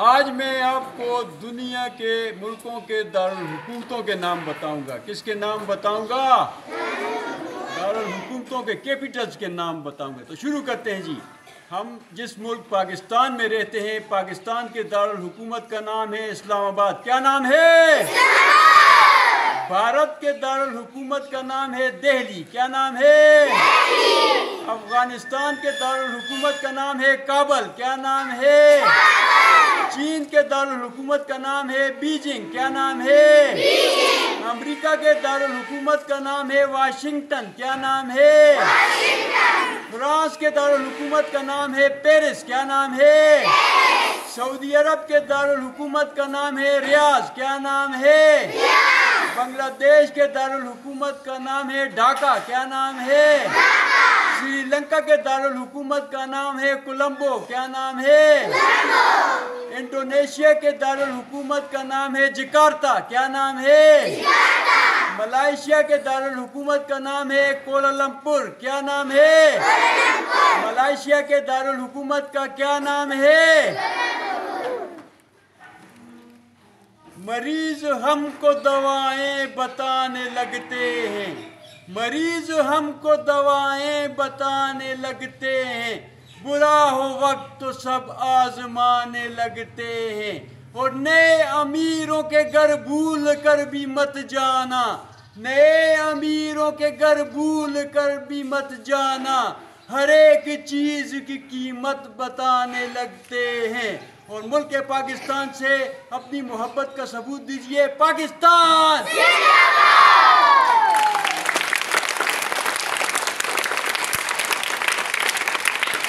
आज मैं आपको दुनिया के मुल्कों के दारुल हुकूमतों के नाम बताऊँगा। किसके नाम बताऊँगा? दारुल हुकूमतों के कैपिटल्स के नाम बताऊँगा। तो शुरू करते हैं जी। हम जिस मुल्क पाकिस्तान में रहते हैं, पाकिस्तान के दारुल हुकूमत का नाम है इस्लामाबाद। क्या नाम है? भारत के दारुल हुकूमत का नाम है दिल्ली। क्या नाम है? अफ़गानिस्तान के दारुल हुकूमत का नाम है काबल। क्या नाम है? चीन के दारकूमत का नाम है बीजिंग। क्या नाम है? अमेरिका के दारकूमत का नाम है वाशिंगटन। क्या नाम है? फ्रांस के दारकूमत का नाम है पेरिस। क्या नाम है? सऊदी अरब के दारकूमत का नाम है रियाज। क्या नाम है? बांग्लादेश के दारकूमत का नाम है ढाका। क्या नाम है? श्रीलंका के दारुल हुकूमत का नाम है कोलंबो। क्या नाम है? इंडोनेशिया के दारुल हुकूमत का नाम है जकार्ता। क्या नाम है? मलाइशिया के दारुल हुकूमत का नाम है कोलालमपुर क्या नाम है? मलाइशिया के दारुल हुकूमत का क्या नाम है? मरीज़ हमको दवाएँ बताने लगते हैं। मरीज़ हमको दवाएँ बताने लगते हैं। बुरा हो वक्त तो सब आजमाने लगते हैं। और नए अमीरों के घर भूल कर भी मत जाना। नए अमीरों के घर भूल कर भी मत जाना। हर एक चीज़ की कीमत बताने लगते हैं। और मुल्क पाकिस्तान से अपनी मोहब्बत का सबूत दीजिए। पाकिस्तान!